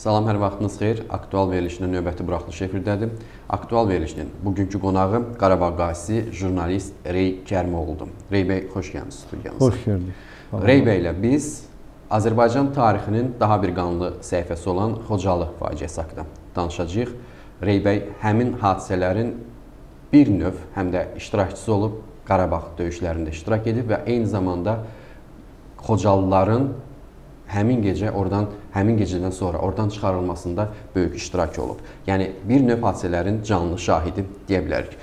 Salam, hər vaxtınız xeyir. Aktual verilişinin növbəti buraxılışı efirdədir. Aktual verilişinin bugünkü qonağı Qarabağ qazisi jurnalist Rey Kərimoğludur. Rey bəy, xoş gəlmisiniz studiyamıza. Xoş gördük. Rey bəy ilə biz Azərbaycan tarixinin daha bir qanlı səhifəsi olan Xocalı faciəsi haqqında danışacağıq. Rey bəy həmin hadisələrin bir növ həm də iştirakçısı olub Qarabağ döyüşlərində iştirak edib və eyni zamanda Xocalıların həmin gecə oradan həmin gecədən sonra oradan çıxarılmasında böyük iştirak olub. Yəni bir növ hadisələrin canlı şahidi deyə bilərik.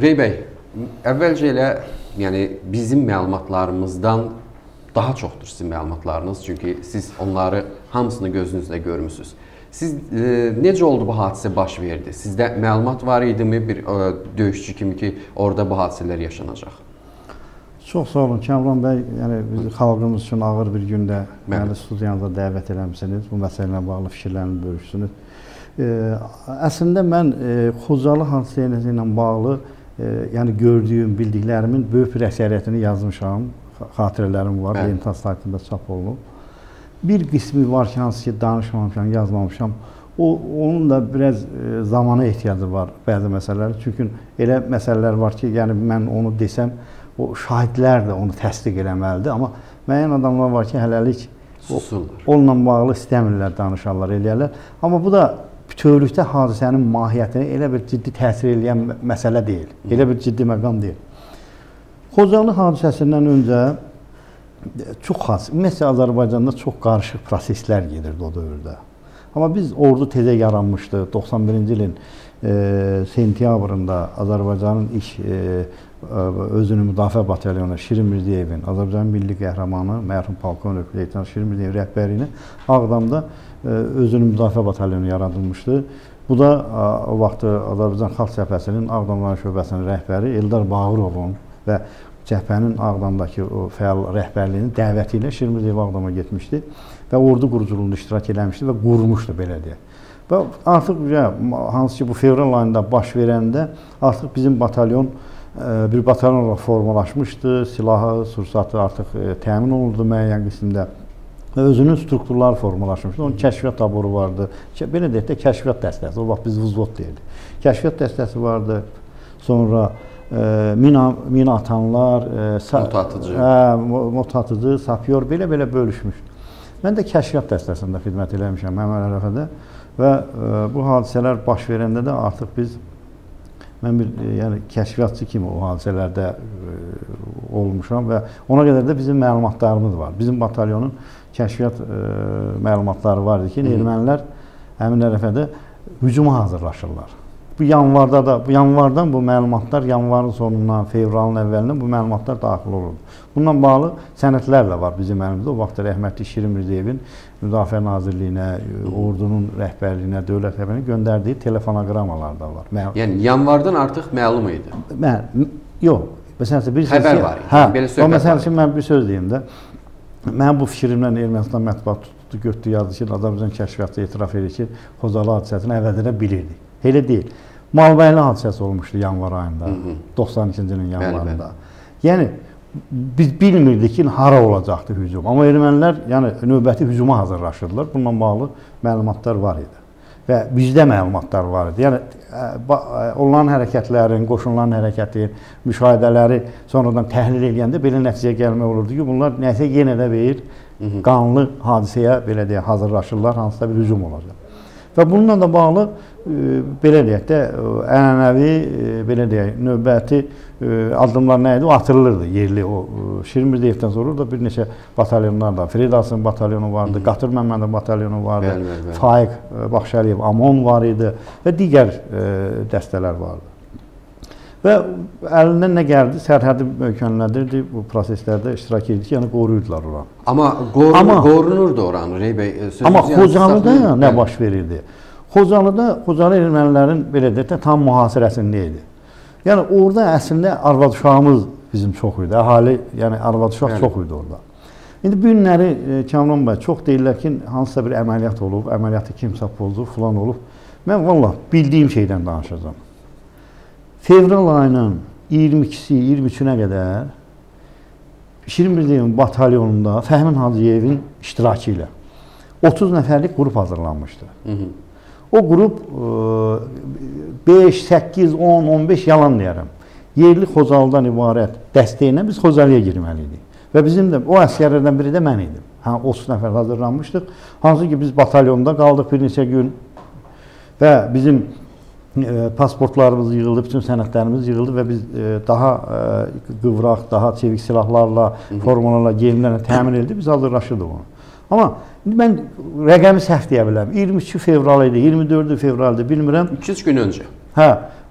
Rey bəy, əvvəlcə elə yəni bizim məlumatlarımızdan daha çoxdur sizin məlumatlarınız, çünki siz onları hamısını gözünüzlə görmüsüz. Siz e, necə oldu bu hadisə baş verdi? Sizdə məlumat var idimi bir e, döyüşçü kimi ki, orada bu hadisələr yaşanacaq? Çox sağ olun Kəmran bəy. Yəni biz xalqımız üçün ağır bir gündə məni studiyanıza dəvət eləmisiniz. Bu məsələ ilə bağlı fikirlərinizi bölüşsünüz. E, əslində mən e, Xocalı hadisəsi ilə bağlı e, yəni gördüyüm, bildiklərimin böyük bir əksəriyyətini yazmışam. Xatirələrim var, Lentas saytında çap olunub. Bir qismi var ki, hansı ki danışmamışam, yazmamışam. O onun da biraz e, zamana ehtiyacı var bəzi məsələlər. Çünki elə məsələlər var ki, yəni mən onu desəm o şahidlər də onu təsdiq eləməlidir, amma müəyyən adamlar var ki, hələlik susurlar. Onunla bağlı istəmirlər, danışarlar, eləyərlər. Amma bu da bütövlükdə hadisənin mahiyyətinə elə bir ciddi təsir edən məsələ deyil. Elə bir ciddi məqam deyil. Xocalı hadisəsindən öncə çox xas, ümumiyyətlə Azərbaycanda çox qarışıq proseslər gedirdi o dövrdə. Amma biz ordu tezə yaranmışdı. 91-ci ilin e, sentyabrında Azərbaycanın ilk e, özünü müdafiə batalyonu Şirin Mirzəyevin, Azərbaycan milli qəhrəmanı mərhum polkovnik leytenant Şirin Mirzəyev rəhbərliyi Ağdamda özünü müdafiə batalyonu yaradılmışdı. Bu da o vaxt Azərbaycan Xalq Cəbhəsinin Ağdamların şöbəsinin rəhbəri Eldar Bağırovun və cəbhənin Ağdamdakı o fəal rəhbərliyinin dəvəti ilə Şirin Mirzəyev Ağdama getmişdi və ordu quruculuğunda iştirak eləmişdi və qurmuşdu belə deyək. Və artıq hansı ki bu fevral ayında baş verəndə artıq bizim batalyon bir batalyon olaraq formalaşmışdı. Silahı, sursatı artıq e, təmin olundu müəyyən qismdə. Və özünün strukturları formalaşmışdı. Onun kəşfiyyat taboru vardı. Belə deyək də kəşfiyyat dəstəsi. O vaxt biz vuzvot deyirdik. Kəşfiyyat dəstəsi vardı. Sonra e, mina mina atanlar, e, mot atıcı, hə, mot atıcı, sapyor belə-belə bölüşmüşdü. Mən də kəşfiyyat dəstəsində xidmət eləmişəm həmin ərəfədə və e, bu hadisələr baş verəndə də artıq biz Mən bir e, yəni kəşfiyyatçı kimi o hadisələrdə e, olmuşam və ona qədər də bizim məlumatlarımız var. Bizim batalyonun kəşfiyyat e, məlumatları var idi ki, ermənilər həmin ərəfədə hücuma hazırlaşırlar. Bu yanvarda da bu yanvardan bu məlumatlar yanvarın sonundan, fevralın əvvəlindən bu məlumatlar daxil olurdu. Bununla bağlı sənədlər də var bizim əlimizdə. O vaxt rəhmətli Şirin Mirzəyevin Müdafiə Nazirliyinə, ordunun rəhbərliyinə, dövlət rəhbərliyinə göndərdiyi telefonaqramalar da var. Məl yəni yanvardan artıq məlum idi. Mən yox, məsələn bir xəbər var. Hə, belə söhbət. Məsələn üçün mən bir söz deyim də. Mən bu fikrimdən Ermənistan mətbuat tutdu, götdü, yazdı ki, Azərbaycan kəşfiyyatçı etiraf edir ki, Xozalı hadisəsini əvvəl bilirdi. Elə deyil. Malbəyli hadisəsi olmuşdu yanvar ayında, 92-ci ilin yanvarında. Yəni biz bilmirdik ki, hara olacaqdı hücum. Amma ermənilər yəni növbəti hücuma hazırlaşırdılar. Bununla bağlı məlumatlar var idi. Və bizdə məlumatlar var idi. Yəni onların hərəkətlərin, qoşunların hərəkəti, müşahidələri sonradan təhlil edəndə belə nəticəyə gəlmək olurdu ki, bunlar nəsə yenə də bir qanlı hadisəyə belə deyə hazırlaşırlar, hansısa bir hücum olacaq. Və bununla da bağlı e, belə deyək də ənənəvi e, belə deyək növbəti e, addımlar nə idi? O atılırdı yerli o Şirin Mirzəyevdən sonra da bir neçə batalyonlar da Fridasın batalyonu vardı, Qatır Məmmədov batalyonu vardı, bəli, bəli, bəli. Faiq Baxşəliyev Amon var idi və digər dəstələr vardı. Və əlindən nə gəldi, sərhədi möhkəmləndirdi, bu proseslərdə iştirak edirdi yəni qoruyurdular oranı. Amma, qorun, amma qorunurdu oranı Rey bəy. Amma Xocalıda nə baş verirdi? Xocalıda Xocalı ermənilərin belə deyək də tam mühasirəsində idi. Yəni orada əslində arvad uşağımız bizim çox idi. Əhali, yəni arvad uşaq Bəli. çox idi orada. İndi bu günləri e, Kamran bəy çox deyirlər ki, hansısa bir əməliyyat olub, əməliyyatı kimsə pozub, filan olub. Mən vallah bildiyim şeydən danışacağam. Fevral ayının 22-si, 23-ünə qədər Şirin Mirzəyevin batalyonunda Fəhmin Hacıyevin iştirakı ilə 30 nəfərlik qrup hazırlanmışdı. Hı -hı. O qrup 5, 8, 10, 15 yalan deyərəm. Yerli Xocalıdan ibarət dəstəyinə biz Xocalıya girməli idik. Və bizim də o əsgərlərdən biri də mən idim. Hə 30 nəfər hazırlanmışdıq. Hansı ki biz batalyonda qaldıq bir neçə gün və bizim e, pasportlarımız yığıldı, bütün sənədlərimiz yığıldı və biz e, daha e, qıvraq, daha çevik silahlarla, formalarla, geyimlərlə təmin edildi. Biz hazırlaşırdıq onu. Amma mən rəqəmi səhv deyə bilərəm. 22 fevral idi, 24 fevral idi, bilmirəm. 2-3 gün öncə. Hə,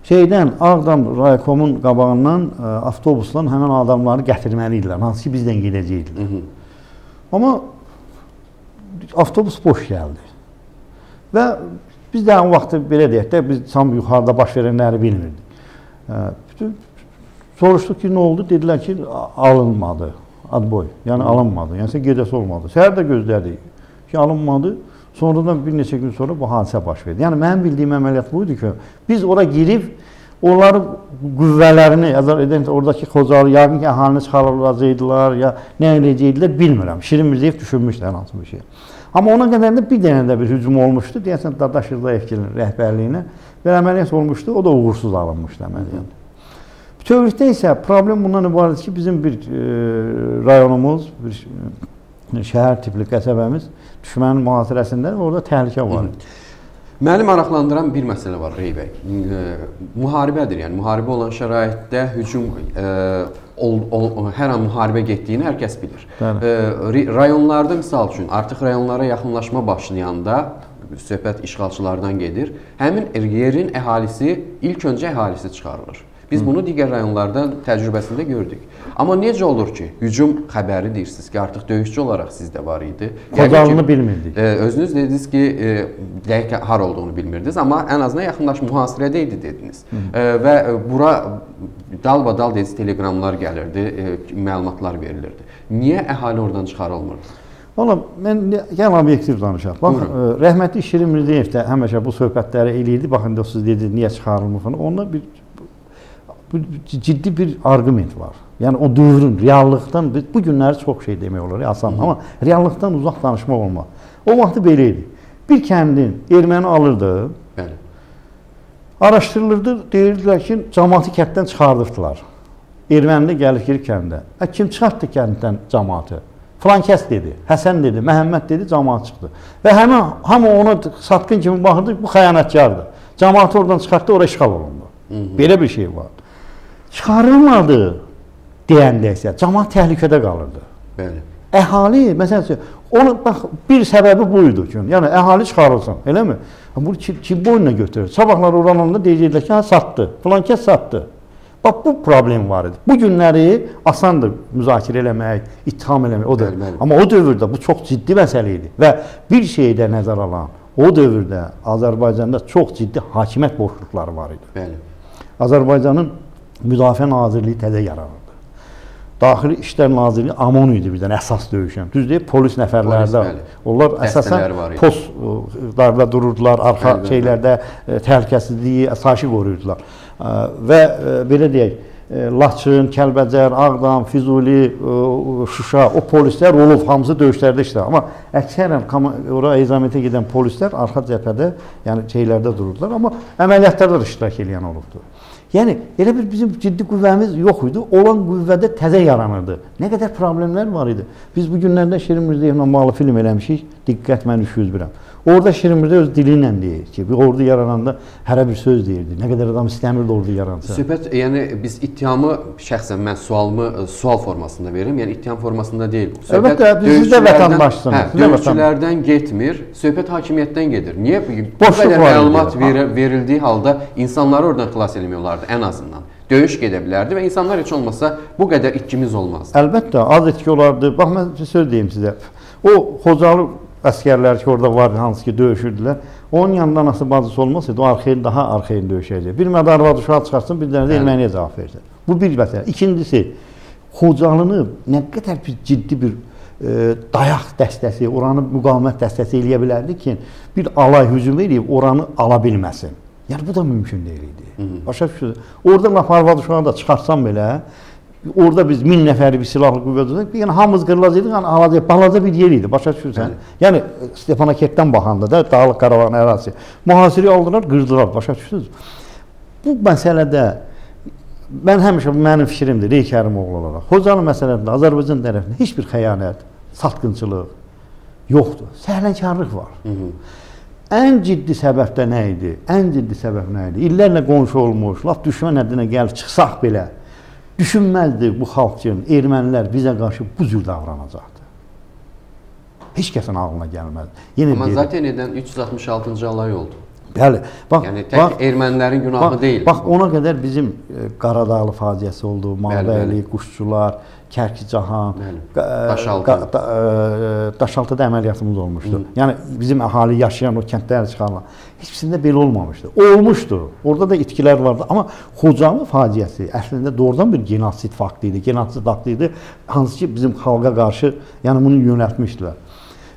şeydən Ağdam raykomun qabağından ə, avtobusla həmin adamları gətirməli idilər. Hansı ki bizdən gedəcəkdilər. Amma avtobus boş gəldi. Və biz də o vaxt belə deyək də biz tam yuxarıda baş verənləri bilmirdik. Ə, bütün soruşduq ki, nə oldu? Dedilər ki, alınmadı. Adboy. Yəni alınmadı. Yəni gedəsi olmadı. Səhər də gözlədik ki, alınmadı. Sonradan bir neçə gün sonra bu hadisə baş verdi. Yəni mənim bildiyim əməliyyat bu idi ki, biz ora girib onların qüvvələrini, əzər edən oradakı Xocalı yəqin ki, əhalini çıxarılacaqdılar ya nə edəcəkdilər bilmirəm. Şirin Mirzəyev düşünmüşdü hər hansı bir şey. Amma ona qədər də bir dənə də bir hücum olmuşdu. Deyəsən Dadaş Rızayevgilin rəhbərliyinə bir əməliyyat olmuşdu. O da uğursuz alınmışdı əməliyyat. Bütövlükdə isə problem bundan ibarət ki, bizim bir e, rayonumuz, bir e, şəhər tipli qəsəbəmiz düşmənin mühasirəsində orada təhlükə var. Məni maraqlandıran bir məsələ var Rey bəy. Müharibədir. Yəni müharibə olan şəraitdə hücum ə, ol, ol, hər an müharibə getdiyini hər kəs bilir. Ə, rayonlarda misal üçün artıq rayonlara yaxınlaşma başlayanda söhbət işğalçılardan gedir. Həmin yerin əhalisi ilk öncə əhalisi çıxarılır. Biz bunu digər rayonlardan təcrübəsində gördük. Amma necə olur ki, hücum xəbəri deyirsiniz ki, artıq döyüşçü olaraq sizdə var idi. Qocalını bilmirdik. E, özünüz dediniz ki, e, dəqiq har olduğunu bilmirdiniz, amma ən azından yaxınlaş mühasirədə idi dediniz. E, və bura dalbadal dediniz teleqramlar gəlirdi, e, məlumatlar verilirdi. Niyə əhali oradan çıxarılmırdı? Valla mən yəni obyektiv danışaq. Bax, ə, e, rəhmətli Şirin Mirzəyev də həmişə bu söhbətləri eləyirdi. Baxın, siz dediniz niyə çıxarılmır falan. Onunla bir bu ciddi bir arqument var. Yəni o dövrün reallıqdan bu günləri çox şey demək olar, asan, Hı -hı. amma reallıqdan uzaq danışmaq olmaz. O vaxtı belə idi. Bir kəndin erməni alırdı. Bəli. Araşdırılırdı, deyirdilər ki, cəmaatı kənddən çıxardırdılar. Erməni gəlir ki, kəndə. Ə, kim çıxartdı kənddən cəmaatı? Falan kəs dedi, Həsən dedi, Məhəmməd dedi, cəmaat çıxdı. Və həmin hamı ona satqın kimi baxırdı, bu xəyanətkardır. Cəmaatı oradan çıxartdı, ora işğal olundu. Hı -hı. Belə bir şey var çıxarılmadı deyəndə isə cəmaət təhlükədə qalırdı. Bəli. Əhali məsələn onu bax bir səbəbi bu idi ki, yəni əhali çıxarılsın, eləmi? Bu kim, kim boynuna götürür? Sabahlar orananda deyəcəklər ki, hə satdı, filan kəs satdı. Bax bu problem var idi. Bu günləri asandır müzakirə eləmək, ittiham eləmək, o bəli. Amma o dövrdə bu çox ciddi məsələ idi və bir şeyi də nəzərə alan, o dövrdə Azərbaycanda çox ciddi hakimiyyət boşluqları var idi. Bəli. Azərbaycanın Müdafiə Nazirliyi təzə yaranırdı. Daxili İşlər Nazirliyi AMON idi birdən əsas döyüşən. Düz deyib polis nəfərlərdə. Onlar əsasən postlarda dururdular, arxa bəli, şeylərdə təhlükəsizliyi, əsası qoruyurdular. Və belə deyək, Laçın, Kəlbəcər, Ağdam, Füzuli, Şuşa, o polislər olub, hamısı döyüşlərdə işlər. Amma əksərən ora ezamiyyətə gedən polislər arxa cəbhədə, yəni şeylərdə dururdular, amma əməliyyatlarda da iştirak edən olubdur. Yəni elə bir bizim ciddi qüvvəmiz yox idi. Olan qüvvədə təzə yaranırdı. Nə qədər problemlər var idi. Biz bu günlərdə Şirin Mirzəyevlə bağlı film eləmişik. Diqqət mən 201-əm. Orada Şirin Mirzə öz dili ilə deyir ki, bir ordu yarananda hərə bir söz deyirdi. Nə qədər adam istəmirdi ordu yaransa. Söhbət, yəni biz ittihamı şəxsən mən sualımı e, sual formasında verirəm. Yəni ittiham formasında deyil bu. Söhbət Əlbəttə, siz də vətəndaşsınız. Hə, döyüşçülərdən getmir, söhbət hakimiyyətdən gedir. Niyə bu qədər məlumat ver, verildiyi halda insanları oradan xilas etmək olardı ən azından? döyüş gedə bilərdi və insanlar heç olmasa bu qədər itkimiz olmazdı. Əlbəttə, az itki olardı. Bax mən söz deyim sizə. O Xocalı əsgərlər ki, orada var, hansı ki, döyüşürdülər. Onun yanında anası bacısı olmasaydı, o arxayın daha arxayın döyüşəcək. Bir mədə arvad uşaq çıxartsın, bir dənə də erməniyə cavab versin. Bu bir məsələ. İkincisi, Xocalını nə qədər bir ciddi bir e, dayaq dəstəsi, oranı müqavimət dəstəsi eləyə bilərdi ki, bir alay hücum edib oranı ala bilməsin. Yəni bu da mümkün deyil idi. Başa düşürsünüz? Orada lap arvad uşağı da çıxartsam belə, Orada biz 1000 nəfərlik bir silahlı qüvvə olsaq, yəni hamımız qırılacaqdıq, yəni hal-hazırda balaca bir yer idi, başa düşürsən? Yəni Stepanakert-dən baxanda da Dağlıq Qarabağın ərazisi mühasirəyə aldılar, qırdılar, başa düşürsüz? Bu məsələdə mən həmişə mənim fikrimdir, Rey Kərimoğlu olaraq. Xocalı məsələsində Azərbaycan tərəfində heç bir xəyanət, satqınçılıq yoxdur. Səhlənkarlıq var. Hı -hı. Ən ciddi səbəb də nə idi? Ən ciddi səbəb nə idi? İllərlə qonşu olmuş, lap düşmən ədinə gəlib çıxsaq belə düşünməzdi bu xalq üçün ermənilər bizə qarşı bu cür davranacaqdı. Heç kəsin ağlına gəlməzdi. Yenə Amma deyirəm, zaten edən 366-cı alay oldu. Bəli. Bax, yəni tək bax, ermənilərin günahı bax, deyil. Bax ona qədər bizim e, Qaradağlı faciəsi oldu, Malbəyli, Quşçular, Kərkicahan, Daşaltı. Da, e, Daşaltıda əməliyyatımız olmuşdu. Hı. Yəni bizim əhali yaşayan o kəndlər çıxarılan heç birisində belə olmamışdı. Olmuşdu. Orada da itkilər vardı, amma Xocalı faciəsi əslində doğrudan bir genosid faktı idi. Genosid aktı idi, hansı ki bizim xalqa qarşı yəni bunu yönəltmişdilər.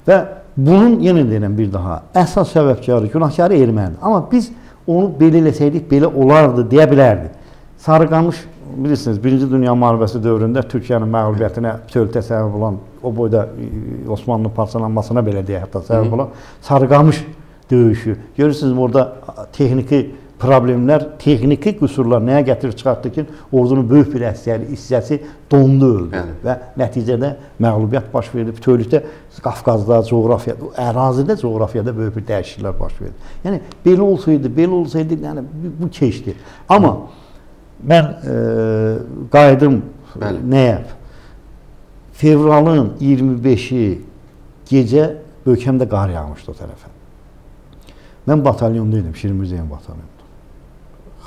Və bunun yenə deyirəm bir daha əsas səbəbkarı, günahkarı ermənidir. Amma biz onu belə eləsəydik belə olardı deyə bilərdik. Sarıqamış bilirsiniz, Birinci Dünya müharibəsi dövründə Türkiyənin məğlubiyyətinə çöldə səbəb olan, o boyda Osmanlı parçalanmasına belə deyək, hətta səbəb olan Sarıqamış döyüşü. Görürsünüz orada texniki problemlər, texniki qüsurlar nəyə gətirib çıxartdı ki, ordunun böyük bir əksəri hissəsi dondu öldü yəni. və nəticədə məğlubiyyət baş verdi. Bütövlükdə Qafqazda, coğrafiyada, ərazidə, coğrafiyada böyük bir dəyişikliklər baş verdi. Yəni belə olsaydı, belə olsaydı, yəni bu keçdi. Amma mən e, qayıdım Bəli. nəyə? Fevralın 25-i gecə Bökəmdə qar yağmışdı o tərəfə. Mən batalyonda idim, Şirin Müzeyin batalyonunda.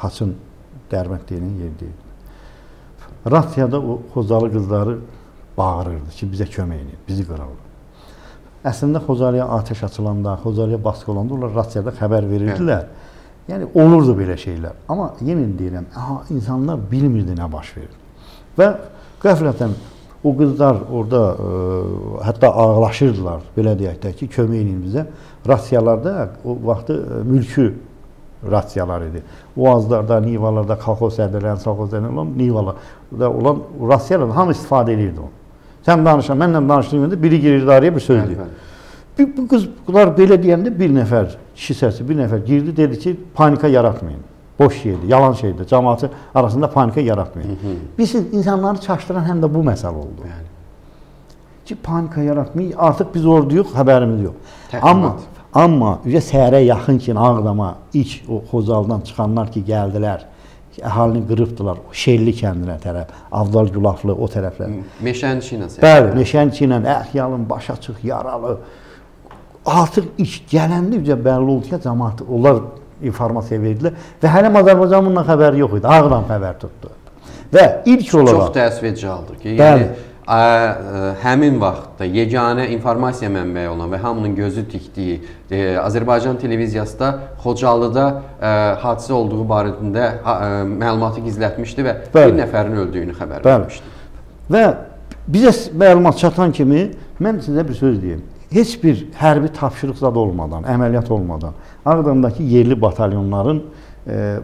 Xaçın yerdə idim. Rasiyada o Xocalı qızları bağırırdı ki, bizə kömək edin, bizi qırarlar. Əslində Xocalıya atəş açılanda, Xocalıya baskı olanda onlar Rasiyada xəbər verirdilər. Hə. Yəni olurdu belə şeylər. Amma yenə deyirəm, aha, insanlar bilmirdi nə baş verir. Və qəflətən o qızlar orada ə, e, hətta ağlaşırdılar, belə deyək də ki, kömək edin bizə. Rasiyalarda o vaxtı e, mülkü rasiyalar idi. Oazlarda, Nivalarda, kolxoz sədrlərin, sovxoz sədrlərin olan Nivalarda olan rasiyalar hamı istifadə edirdi onu. Sən danışan, mənlə danışdığında biri girirdi araya bir söz deyir. Bir, bu qızlar belə deyəndə bir nəfər kişi səsi, bir nəfər girdi, dedi ki, panika yaratmayın. Boş yerdir, yalan şeydir. Cəmaatı arasında panika yaratmayın. Hı -hı. Biz insanları çaşdıran həm də bu məsələ oldu. Yəni ki, panika yaratmayın. Artıq biz orduyuq, xəbərimiz yox. Təhkimat. Amma amma üzə səhərə yaxın ki, Ağdama ilk o Xocaldan çıxanlar ki, gəldilər əhalini qırıbdılar Şelli kəndinə tərəf, Avdal Gülaflı o tərəflər. Meşənçi ilə. Bəli, Meşənçi ilə Əxyalın baş açıq, yaralı, artıq iş gələndə üzə bəlli oldu ki, cəmaət onlar informasiya verdilər və hələ Azərbaycan bundan xəbəri yox idi. Ağdam xəbər tutdu. Və ilk olaraq çox təəssüf haldır ki, yəni ə, ə, həmin vaxtda yeganə informasiya mənbəyi olan və hamının gözü tikdiyi ə, Azərbaycan televiziyası da Xocalıda ə, hadisə olduğu barəsində ə, məlumatı gizlətmişdi və Bəli. bir nəfərin öldüyünü xəbər Bəli. vermişdi. Və bizə məlumat çatan kimi mən sizə bir söz deyim heç bir hərbi tapşırıq zad olmadan, əməliyyat olmadan Ağdamdakı yerli batalyonların e,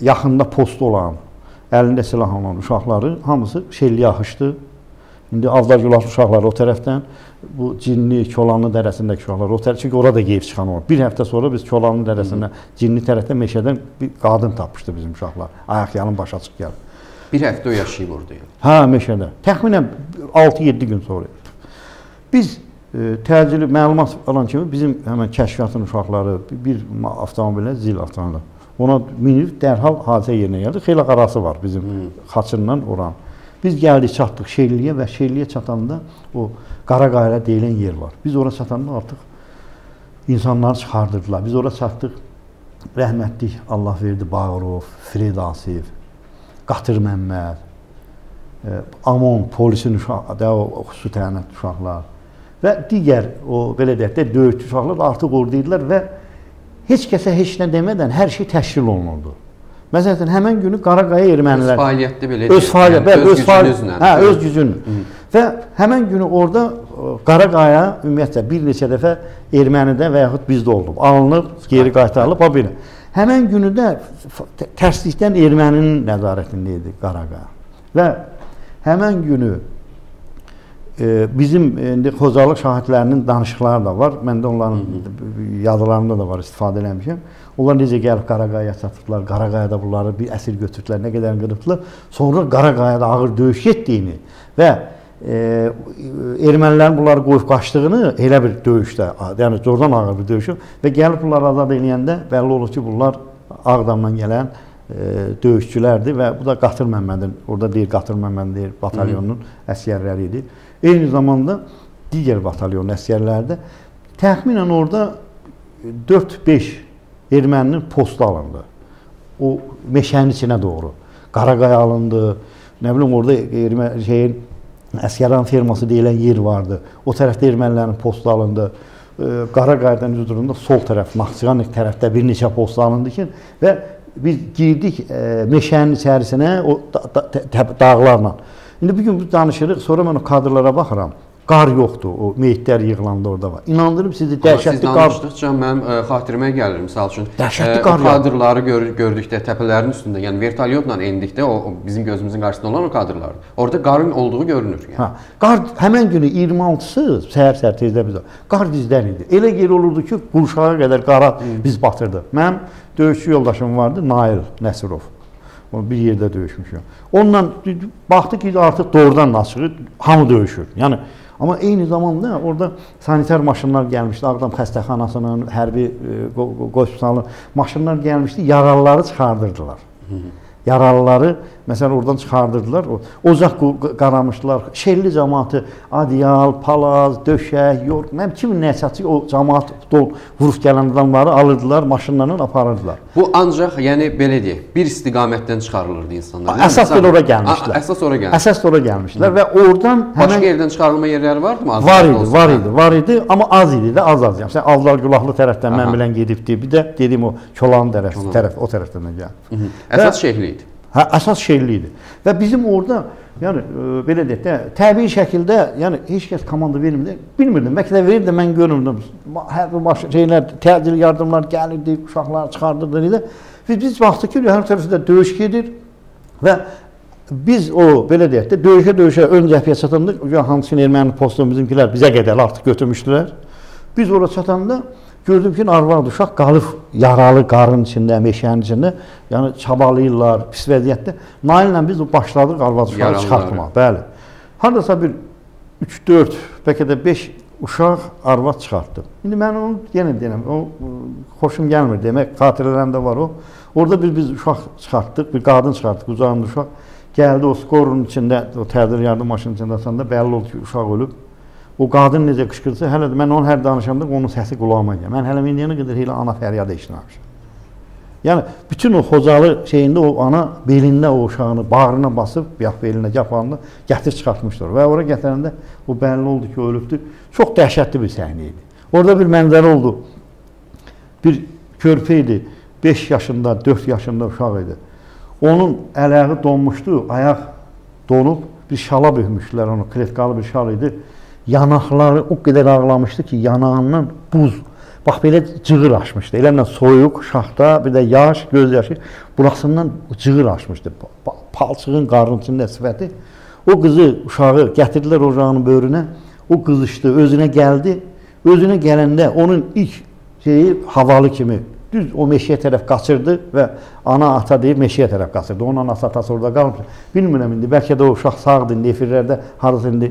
yaxında postu olan, əlində silah olan uşaqları hamısı şelliyə axışdı. İndi Avdagülaq uşaqları o tərəfdən, bu Cinli, Kolanlı dərəsindəki uşaqlar o tərəf, çünki orada geyib çıxan olur. Bir həftə sonra biz Kolanlı dərəsində, Cinli tərəfdə meşədən bir qadın tapmışdı bizim uşaqlar. Ayaq yalın baş açıq gəldi. Bir həftə o yaşayıb orada yəni. Hə, meşədə. Təxminən 6-7 gün sonra. Biz təcili məlumat alan kimi bizim həmən kəşfiyyatın uşaqları bir avtomobilə zil atanlar. Ona minib dərhal hadisə yerinə gəldi. Xeyli arası var bizim hmm. Xaçından oran. Biz gəldik, çatdıq Şelliyə və Şelliyə çatanda o Qaraqayla deyilən yer var. Biz ora çatanda artıq insanları çıxardırdılar. Biz ora çatdıq. Rəhmətlik Allah verdi Bağırov, Fred Asiyev, Qatır Məmməd, Amon polisin o xüsusi təyinat uşaqlar və digər o belə deyək də döyüşçü uşaqlar artıq oradaydılar və heç kəsə heç nə demədən hər şey təşkil olunurdu. Məsələn, həmin günü Qaraqaya ermənilər öz fəaliyyətdə belə öz fəaliyyət, bəli, öz fəaliyyətinlə, hə, öz gücünlə. Və həmin günü orada Qaraqaya ümumiyyətlə bir neçə dəfə ermənidə və yaxud bizdə olub, alınıb, geri qaytarılıb, o belə. Həmin günü də tərslikdən erməninin nəzarətində idi Qaraqaya. Və həmin günü e, bizim indi Xocalıq şahidlərinin danışıqları da var. Məndə onların yazılarında da var, istifadə eləmişəm. Onlar necə gəlib Qaraqayaya çatıblar, Qaraqayada bunları bir əsir götürdülər, nə qədər qırıbdılar. Sonra Qaraqayada ağır döyüş getdiyini və e, ermənilərin bunları qoyub qaçdığını elə bir döyüşdə, yəni doğrudan ağır bir döyüş və gəlib bunları azad eləyəndə bəlli olur ki, bunlar Ağdamdan gələn e, döyüşçülərdir və bu da Qatır Məmmədin, orada deyir Qatır Məmmədin deyir batalyonunun əsgərləri idi. Eyni zamanda digər batalyonun əsgərləri də təxminən orada 4-5 erməninin postu alındı. O meşənin içinə doğru. Qaraqaya alındı. Nə bilim orada ermə şeyin Əsgəran ferması deyilən yer vardı. O tərəfdə ermənilərin postu alındı. Qaraqaya'dan üz durumda sol tərəf, Naxçıvanik tərəfdə bir neçə post alındı ki və biz girdik e, meşənin içərisinə o da, da, dağlarla. İndi bu gün biz danışırıq, sonra mən o kadrlara baxıram. Qar yoxdur, o meyitlər yığılanda orada var. İnandırım sizi dəhşətli qar. danışdıqca mənim ə, e, xatirəmə gəlir misal üçün. Dəhşətli ə, qar kadrları gör, gördükdə təpələrin üstündə, yəni vertolyotla endikdə o, o bizim gözümüzün qarşısında olan o kadrlar. Orada qarın olduğu görünür yəni. Hə, qar həmin günü 26-sı səhər-səhər tezdə bizə qar dizdən idi. Elə yer olurdu ki, qurşağa qədər qara biz batırdı. Mənim döyüşçü yoldaşım vardı, Nail Nəsirov. O bir yerdə döyüşmüşük. Onunla baxdı ki, artıq doğrudan açığı hamı döyüşür. Yəni Amma eyni zamanda orada sanitar maşınlar gəlmişdi. Ağdam xəstəxanasının, hərbi qospitalın maşınlar gəlmişdi, yaralıları çıxardırdılar. Hı -hı. Yaralıları Məsələn, oradan çıxardırdılar. O ocaq qaramışdılar. Şelli cəmaatı adyal, palaz, döşək, yorq, nə kimin nə çatı o cəmaat dol vurub gələn adamları alırdılar, maşınlarla aparırdılar. Bu ancaq, yəni belə deyək, bir istiqamətdən çıxarılırdı insanlar. Əsas da ora gəlmişdilər. Əsas ora gəlmişdilər. Əsas ora gəlmişdilər və oradan həmin başqa yerdən çıxarılma yerləri vardı mı? Var idi, var idi, var idi, amma az idi də, az az. Yəni Avdal Gülahlı tərəfdən mən bilən gedibdi. Bir də dedim o Çolan tərəf, tərəf o tərəfdən də gəldi. Əsas şəhli idi. Hə, əsas şeyli idi. Və bizim orada, yəni e, belə deyək də, təbii şəkildə, yəni heç kəs komanda vermirdi. Bilmirdim, bəlkə də verirdi, mən görürdüm. Hər bir baş şeylər, təcil yardımlar gəlirdi, uşaqlar çıxardırdı ilə. Biz biz baxdıq ki, hər tərəfdə döyüş gedir və biz o belə deyək də döyüşə-döyüşə ön cəbhəyə çatandıq. Hansın erməni postu bizimkilər bizə qədər artıq götürmüşdülər. Biz ora çatanda Gördüm ki, arvad uşaq qalıb yaralı qarın içində, meşənin içində, yəni çabalayırlar, pis vəziyyətdə. Naillə biz başladıq arvad uşağı çıxartmağa. Bəli. Hardasa bir 3-4, bəlkə də 5 uşaq arvad çıxartdım. İndi mən onu yenə deyirəm, o xoşum gəlmir demək, xatirələrimdə var o. Orada bir biz uşaq çıxartdıq, bir qadın çıxartdıq, qucağında uşaq. Gəldi o skorun içində, o tədbir yardım maşının içində asanda bəlli oldu ki, uşaq ölüb. O qadın necə qışqırsa, hələ də mən onun hər danışanda onun səsi qulağıma gəlir. Mən hələ indiyənə qədər elə ana fəryadı eşitməmişəm. Yəni bütün o Xocalı şeyində o ana belində o uşağını bağrına basıb, yaq belinə yapanını gətir çıxartmışlar və ora gətirəndə o bəlli oldu ki, ölübdür. Çox dəhşətli bir səhnə idi. Orada bir mənzərə oldu. Bir körpə idi. 5 yaşında, 4 yaşında uşaq idi. Onun əl-ayağı donmuşdu, ayaq donub bir şala bükmüşdülər onu, kletkalı bir şal idi yanaqları o qədər ağlamışdı ki, yanağından buz. Bax belə cığır açmışdı. Eləmlə soyuq, şaxta, bir də yaş, göz yaşı burasından cığır açmışdı. Palçığın qarnının içində sifəti. O qızı, uşağı gətirdilər ocağının böyrünə. O qızışdı, özünə gəldi. Özünə gələndə onun ilk şeyi havalı kimi düz o meşəyə tərəf qaçırdı və ana ata deyib meşəyə tərəf qaçırdı. Onun anası atası orada qalmış. Bilmirəm indi bəlkə də o uşaq sağdır indi efirlərdə harasa indi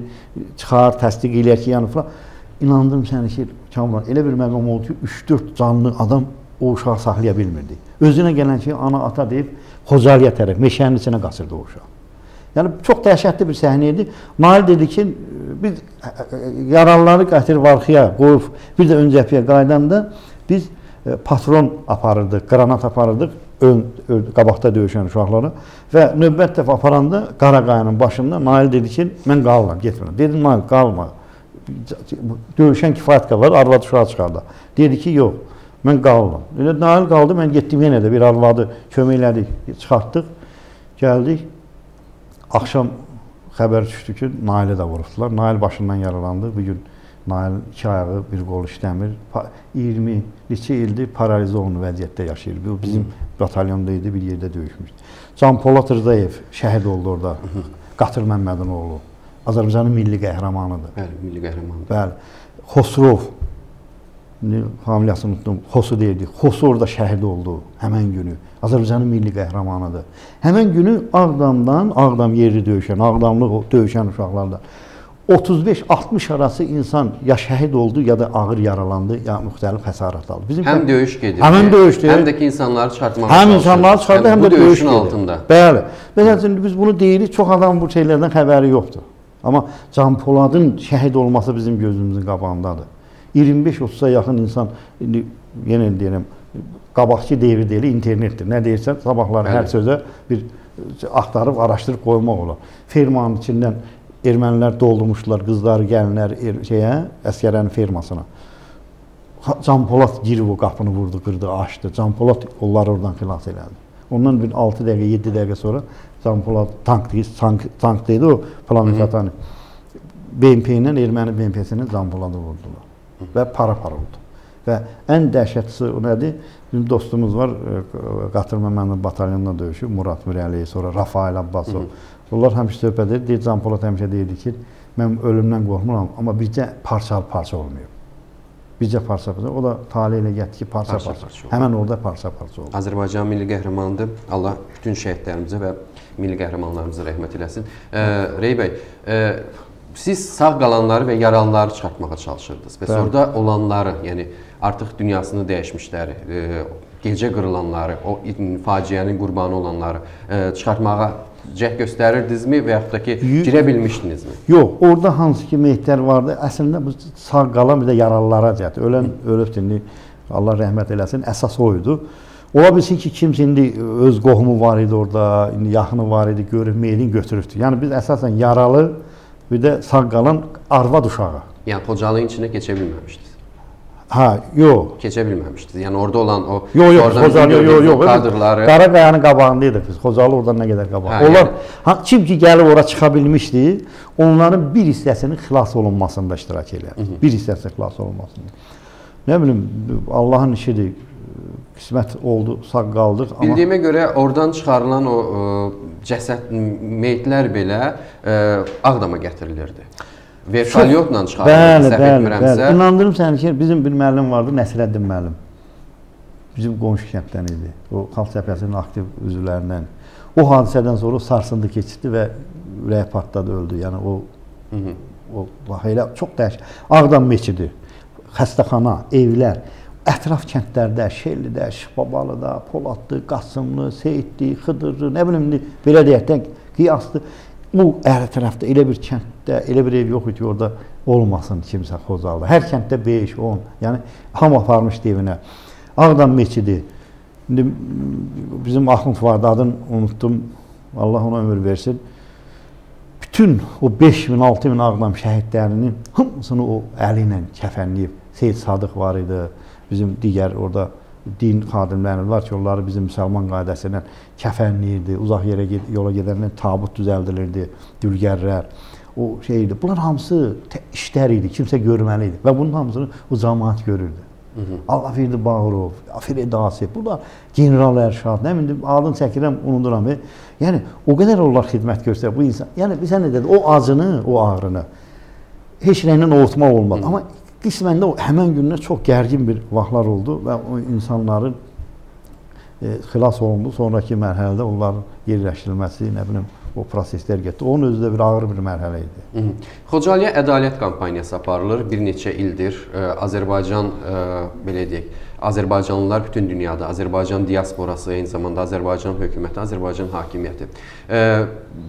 çıxar, təsdiq eləyər ki, yəni falan. İnandım səni ki, Kamran, elə bir məqam oldu ki, 3-4 canlı adam o uşağı saxlaya bilmirdi. Özünə gələn ki, ana ata deyib Xocalıya tərəf meşənin içinə qaçırdı o uşaq. Yəni çox dəhşətli bir səhnə idi. Nail dedi ki, biz yaralıları gətirib arxaya qoyub bir də ön cəbhəyə qaydanda biz E, patron aparırdıq, qranat aparırdıq ön, ön qabaqda döyüşən uşaqları və növbət dəfə aparanda Qaraqayanın başında Nail dedi ki, mən qalıram, getmirəm. Dedim Nail qalma. Döyüşən kifayət qədər arvad uşağı çıxardı. Dedi ki, yox, mən qalıram. Elə Nail qaldı, mən getdim yenə də bir arvadı kömək elədik, çıxartdıq, gəldik. Axşam xəbər düşdü ki, Nailə də vurubdular. Nail başından yaralandı. Bu gün Nail iki ayağı, bir qol işləmir. 20 neçə ildir paralizə olunmuş vəziyyətdə yaşayır. Bu bizim batalyonda idi, bir yerdə döyüşmüşdü. Can Polat Rzayev şəhid oldu orada. Qatır Məmmədin oğlu. Azərbaycanın milli qəhrəmanıdır. Bəli, milli qəhrəmandır. Bəli. Xosrov familiyasını unutdum. Xosu deyirdi. Xosu orada şəhid oldu həmən günü. Azərbaycanın milli qəhrəmanıdır. Həmən günü Ağdamdan, Ağdam yerli döyüşən, Ağdamlı döyüşən uşaqlardan 35-60 arası insan ya şəhid oldu, ya da ağır yaralandı, ya müxtəlif xəsarət aldı. Bizim həm döyüş gedir. Həmin döyüşdür. Həm də ki insanları çıxartmağa Həm insanları çıxardı, həm, həm də döyüş gedir. altında. Bəli. Məsələn biz bunu deyirik, çox adam bu şeylərdən xəbəri yoxdur. Amma Can Poladın şəhid olması bizim gözümüzün qabağındadır. 25-30-a yaxın insan indi yenə deyirəm, qabaqçı devir deyil, internetdir. Nə deyirsən, sabahları hər sözə bir axtarıb, araşdırıb qoymaq olar. Fermanın içindən ermənilər doldurmuşdular qızları, gəlinlər er, şeyə, əskərənin fermasına. Can Polad girib o qapını vurdu, qırdı, açdı. Can Polad onları oradan xilas elədi. Ondan bir 6 dəqiqə, 7 dəqiqə sonra Can Polad tank tank, tank deyildi o Planet Atanı. BMP ilə erməni BMP-sini Can Poladı vurdular və para-para oldu. Və ən dəhşətlisi o nədir? Bizim dostumuz var, Qatır Məmmənin batalyonunda döyüşüb, Murad Mirəli, sonra Rafael Abbasov. Onlar həmişə söhbət edir. Deyir, Can Polad həmişə deyirdi ki, mən ölümdən qorxmuram, amma bircə parça-parça olmuyor. Bircə parça-parça. O da tale ilə getdi ki, parça-parça. Həmən orada parça-parça oldu. Azərbaycan milli qəhrəmanıdır. Allah bütün şəhidlərimizə və milli qəhrəmanlarımıza rəhmət eləsin. E, Rey bəy, e, siz sağ qalanları və yaralıları çıxartmağa çalışırdınız. Və orada olanları, yəni artıq dünyasını dəyişmişləri, e, gecə qırılanları, o faciənin qurbanı olanları e, çıxartmağa cəhd göstərirdinizmi və yaxud da ki, girə bilmişdinizmi? Yox, orada hansı ki meyitlər vardı, əslində bu sağ qalan bir də yaralılara cəhd. Ölən ölübdür, indi Allah rəhmət eləsin, əsas o idi. Ola bilsin ki, kimsə indi öz qohumu var idi orada, indi yaxını var idi, görüb meydin götürübdü. Yəni biz əsasən yaralı, bir də sağ qalan arvad uşağı. Yəni Xocalının içinə keçə bilməmişdiniz. Hə, yox. Keçə bilməmişdiniz. Yəni orada olan o Yox, yox, Xocalı yox, yox. Kadrları Qaraqayanın qabağındaydı biz. Xocalı oradan nə qədər qabaq. Hə, Onlar yəni. ha, kim ki gəlib ora çıxa bilmişdi, onların bir hissəsinin xilas olunmasında iştirak elədi. Bir hissəsi xilas olunmasında. Nə bilim, Allahın işidir. Qismət oldu, sağ qaldıq. Amma Bildiyimə görə oradan çıxarılan o ə, cəsəd meyitlər belə ə, Ağdama gətirilirdi. Vertolyotla bəli, çıxarılırdı, səhv bəli, bəli. etmirəmsə. İnandırım səni ki, bizim bir müəllim vardı, Nəsrəddin müəllim. Bizim qonşu kənddən idi. O xalq cəbhəsinin aktiv üzvlərindən. O hadisədən sonra sarsıntı keçirdi və ürəyi partladı, öldü. Yəni o Hı -hı. o elə çox dəhşət. Ağdam meçidi, xəstəxana, evlər, ətraf kəndlərdə, Şellidə, Şifabalıda, Poladlı, Qasımlı, Seyidli, Xıdırlı, nə bilim belə deyək də qiyaslı bu ərə tərəfdə elə bir kənddə elə bir ev yox idi ki, orada olmasın kimsə Xozalıda. Hər kənddə 5, 10, yəni hamı aparmışdı evinə. Ağdam meçidi. İndi bizim Axund vardı, adını unutdum. Allah ona ömür versin. Bütün o 5000, 6000 Ağdam şəhidlərinin hamısını o əli ilə kəfənləyib. Seyid Sadıq var idi. Bizim digər orada din xadimləri var ki, onları bizim müsəlman qaydası ilə kəfənləyirdi. Uzaq yerə yola gedəndə tabut düzəldilirdi, dülgərlər. O şeydi. Bunlar hamısı işlər idi, kimsə görməli idi və bunun hamısını o cəmaət görürdü. Verdi Bağırov, Afir Dasi, bu da General Ərşad, nə bilim adını çəkirəm, unuduram. Yəni o qədər onlar xidmət göstərir bu insan. Yəni bizə nə dedi? O acını, o ağrını heç nəylə ovutmaq olmaz. Hı. Amma qismən də o həmin gündən çox gərgin bir vaxtlar oldu və o insanların e, xilas olundu. Sonrakı mərhələdə onların yerləşdirilməsi, nə bilim, o proseslər getdi. Onun özü də bir ağır bir mərhələ idi. Xocalıya ədalət kampaniyası aparılır. Bir neçə ildir Azərbaycan belə deyək, Azərbaycanlılar bütün dünyada, Azərbaycan diasporası, eyni zamanda Azərbaycan hökuməti, Azərbaycan hakimiyyəti.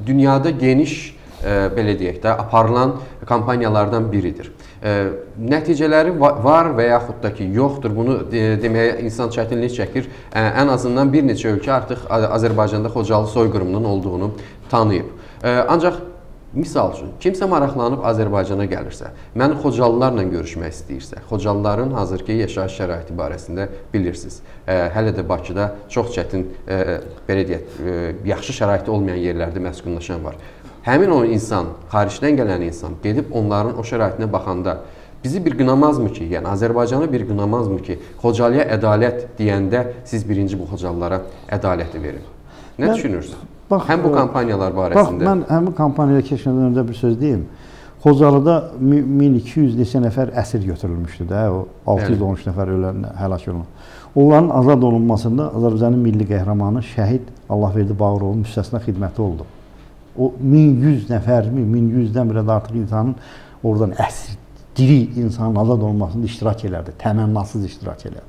Dünyada geniş belə deyək də aparılan kampaniyalardan biridir. Nəticələri va var və yaxud da ki, yoxdur. Bunu de deməyə insan çətinlik çəkir. Ən azından bir neçə ölkə artıq Azərbaycanda Xocalı soyqırımının olduğunu tanıyıb. Ancaq Misal üçün, kimsə maraqlanıb Azərbaycana gəlirsə, mən Xocalılarla görüşmək istəyirsə, Xocalıların hazırki yaşayış şəraiti barəsində bilirsiniz. Ə, hələ də Bakıda çox çətin, ə, belə deyək, ə, yaxşı şəraiti olmayan yerlərdə məskunlaşan var. Həmin o insan, xaricdən gələn insan gedib onların o şəraitinə baxanda bizi bir qınamazmı ki, yəni Azərbaycanı bir qınamazmı ki, Xocalıya ədalət deyəndə siz birinci bu Xocalılara ədaləti verin. Nə mən, düşünürsünüz? Bax, Həm bu o- kampaniyalar Bax, barəsində. mən həmin kampaniyaya keçmədən öncə bir söz deyim. Xocalıda mi- 1200 neçə nəfər əsir götürülmüşdü də, o 613 nəfər ölən, həlak olan. Onların azad olunmasında Azərbaycanın milli qəhrəmanı şəhid Allahverdi Bağırovun müstəsna xidməti oldu. O 1100 nəfərmi, 1100-dən birə də artıq insanın oradan əsir, diri insanın azad olmasında iştirak elədi, təmənnasız iştirak elədi.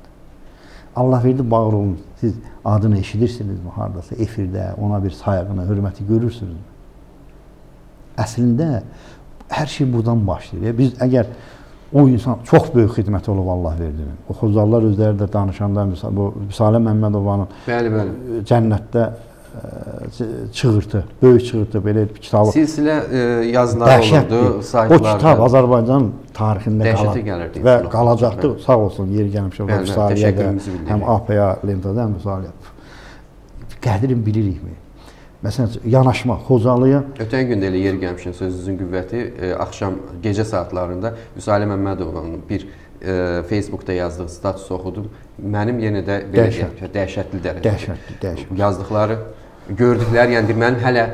Allahverdi Bağırovun siz adını eşidirsinizmi hardasa efirdə, ona bir sayğını, hörməti görürsünüzmü? Əslində hər şey buradan başlayır. Biz əgər o insan çox böyük xidməti olub Allahverdinin. O Xocallar özləri də danışanda bu Salə Məmmədovanın Bəli, bəli. cənnətdə çığırtı, böyük çığırtı belə bir kitabı. Silsilə e, yazıları olurdu, Dəhşətdir. O saytlarda. kitab Azərbaycan tarixində Dəhşətə gəlirdi və oxuduğunda. Sağ olsun yeri gəlmişə Bəli, bəli, Vüsaliyə də, təşəkkürümüzü bildiririk. həm APA lentada, həm Vüsaliyə. Qədrin bilirikmi? Məsələn, yanaşma Xocalıya Ötən gün də elə yer gəlmişin sözünüzün qüvvəti e, axşam gecə saatlarında Vüsalə Məmmədovanın bir e, Facebookda yazdığı statusu oxudum. Mənim yenə də belə Dəhşət. deyək, dəhşətli dərəcədə. dəhşətli, dəhşət. Yazdıqları gördükləri, yəni mən hələ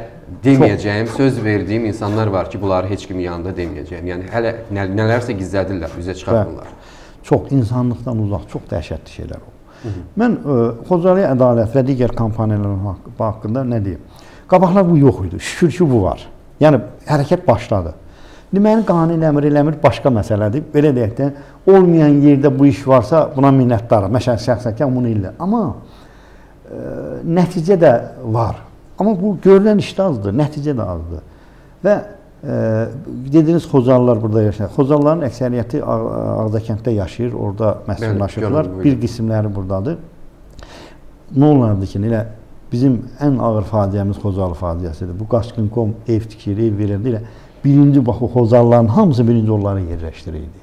deməyəcəyim, söz verdiyim insanlar var ki, bunları heç kimin yanında deməyəcəyim. Yəni hələ nə, nələrsə gizlədirlər, üzə çıxarmırlar. çox insanlıqdan uzaq, çox dəhşətli şeylər olub. Mən ə, Xocalı ədalət və digər kampaniyaların haqq- haqqında nə deyim? Qabaqlar bu yox idi. Şükür ki bu var. Yəni hərəkət başladı. Deməli qanun əmr eləmir başqa məsələdir. Belə deyək də, olmayan yerdə bu iş varsa buna minnətdaram. Məsələn, şəxsən bunu ilə. Amma ə, nəticə də var. Amma bu görülən iş də azdır, nəticə də azdır. Və ə, dediniz Xocalılar burada yaşayır. Xocalıların əksəriyyəti Ağ- Ağdakənddə yaşayır, orada məskunlaşırlar. Bir qismləri burdadır. Nə olardı ki, elə bizim ən ağır faciəmiz Xocalı faciəsidir. Bu Qaçqın.com ev tikir, ev verəndə elə birinci bax o Xocalıların hamısı birinci onları yerləşdirirdi.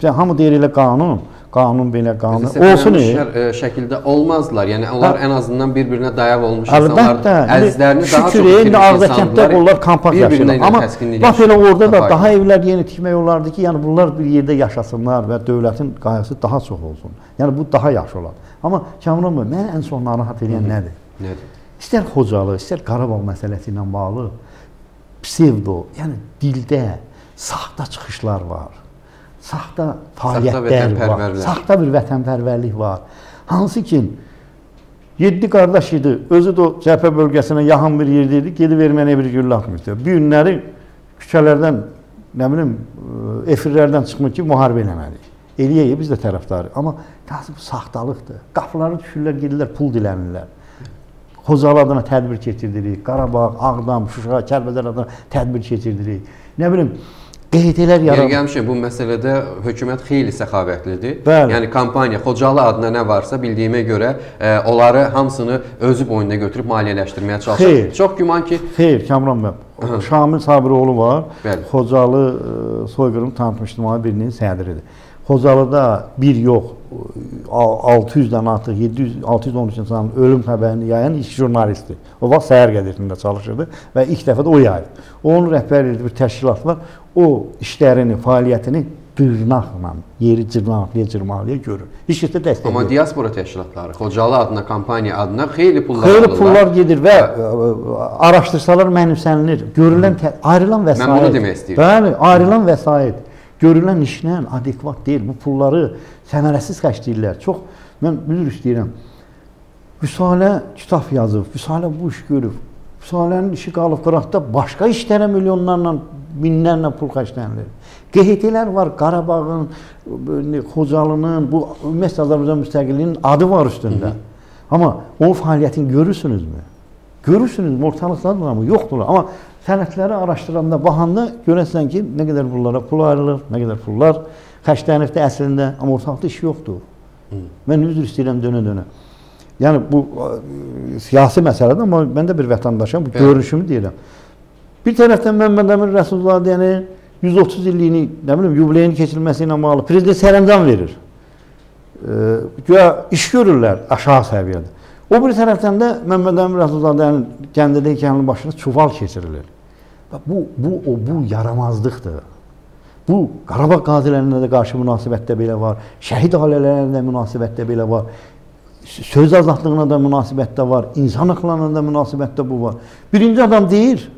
Bizə hamı deyir elə qanun, qanun belə qanun olsun. e. şər- e, şəkildə olmazlar. Yəni onlar Ha. ən azından bir-birinə dayaq olmuş Əlbəttə. əzizlərini daha çox şükür, indi Ağdakənddə onlar bir-birinə yaşayırlar. Amma bax elə orada da daha evlər yeni tikmək olardı ki, yəni bunlar bir yerdə yaşasınlar və dövlətin qayğısı daha çox olsun. Yəni bu daha yaxşı olar. Amma Kamran bəy, məni ən çox narahat edən nədir? Nədir? İstər Xocalı, istər Qarabağ məsələsi ilə bağlı psevdo, yəni dildə saxta çıxışlar var. Saxta fəaliyyətlər var. vətənpərvərlik. Saxta bir vətənpərvərlik var. Hansı ki 7 qardaş idi. Özü də cəbhə bölgəsinə yaxın bir yerdə idi. Gedib erməniyə bir güllə atmışdı. Bu günləri küçələrdən, nə bilim, ə, efirlərdən çıxmır ki, müharibə eləməliyik. Eləyək, biz də tərəfdarıq. Amma bu saxtalıqdır. Qapıları düşürlər, gedirlər, pul dilənirlər. Xocalı adına tədbir keçirdirik. Qarabağ, Ağdam, Şuşa, Kəlbəcər adına tədbir keçirdirik. Nə bilim, Yeri yaradılır. gəlmişəm bu məsələdə hökumət xeyli səxavətlidir. Bəli. Yəni kampaniya Xocalı adına nə varsa bildiyimə görə e, onları hamısını özü boynuna götürüb maliyyələşdirməyə çalışır. Xeyr. Çox güman ki, Xeyr, Kamran bəy. Şamil Sabiroğlu var. Bəli. Xocalı ə, soyqırım tanıtmış ictimai birliyinin sədridir. Xocalıda bir yox, ə, 600-dən artıq 700 613 insanın ölüm xəbərini yayan ilk jurnalistdir. O vaxt səhər qəzetində çalışırdı və ilk dəfə də o yaydı. Onun rəhbərliyi bir təşkilat var. O işlərini, fəaliyyətini dırnaqla, yeri cırmaqlaya cırmaqlaya görür. Heç kəs də dəstək amma diaspora təşkilatları Xocalı adına, kampaniya adına xeyli pullar Xeyli alırlar. pullar gedir və ə, araşdırsalar mənimsənilir. Görülən ayrılan vəsait. Mən bunu demək istəyirdim. Bəli, ayrılan vəsait görülən işlə adekvat deyil. Bu pulları səmərəsiz xərcləyirlər. Çox mən üzr istəyirəm. Vüsalə kitab yazıb, Vüsalə bu iş görüb. Vüsalənin işi qalıb qıraqda başqa işlərə milyonlarla, minlərlə pul xərclənilir. QHT-lər var, Qarabağın, Xocalının, bu ümumiyyətlə Azərbaycan müstəqilliyinin adı var üstündə. Amma o fəaliyyətini görürsünüzmü? Görürsünüzmü? Ortalıqdadır amma yoxdurlar. Amma sənədləri araşdıranda, baxanda görəsən ki, nə qədər bunlara pul ayrılır, nə qədər pullar xərclənibdə əslində, amma ortalıqda iş yoxdur. Mən üzr istəyirəm dönə-dönə. Yəni bu ə, siyasi məsələdir, amma mən də bir vətəndaşam, bu Bəli. görüşümü deyirəm. Bir tərəfdən Məmməd Əmin Rəsullahiyəni 130 illiyini, nə bilim, yubileyini keçirilməsi ilə bağlı prezident sərəncam verir. E, güya iş görürlər aşağı səviyyədə. O bir tərəfdən də Məmməd Əmin Rəsullahiyənin Gəncədə ikəninin başına çuval keçirilir. Bu bu o bu yaramazlıqdır. Bu Qarabağ qazilərinə də qarşı münasibətdə belə var, şəhid ailələrində də münasibətdə belə var. söz azadlığına da münasibətdə var, insan hüquqlarına da münasibətdə bu var. Birinci adam deyir,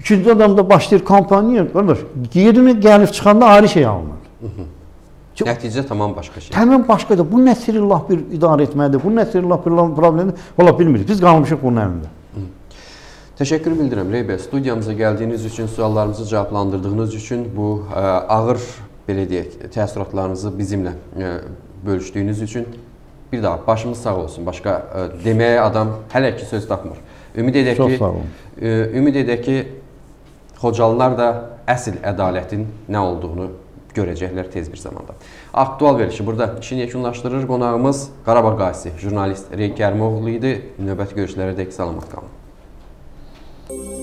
ikinci adam da başlayır kampaniya, qardaş, yerinə gəlib çıxanda ayrı şey alınır. Çox- Nəticə tamam başqa şey. Təmin başqadır. Bu nə sirillah bir idarə etmədir, bu nə sirillah bir problemdir. Ola bilmirik. Biz qalmışıq bunun əlində. Təşəkkür bildirəm Rey bəy. Studiyamıza gəldiyiniz üçün, suallarımızı cavablandırdığınız üçün, bu ə, ağır belə deyək, təəssüratlarınızı bizimlə ə, bölüşdüyünüz üçün bir daha başımız sağ olsun. Başqa ə, deməyə adam hələ ki söz tapmır. Ümid edək ki, ə, ümid edək ki, Xocalılar da əsl ədalətin nə olduğunu görəcəklər tez bir zamanda. Aktual verilişi burada işini yekunlaşdırır. Qonağımız Qarabağ qazisi, jurnalist Rey Kərimoğlu idi. Növbəti görüşlərə dək salamat qalın. Thank you.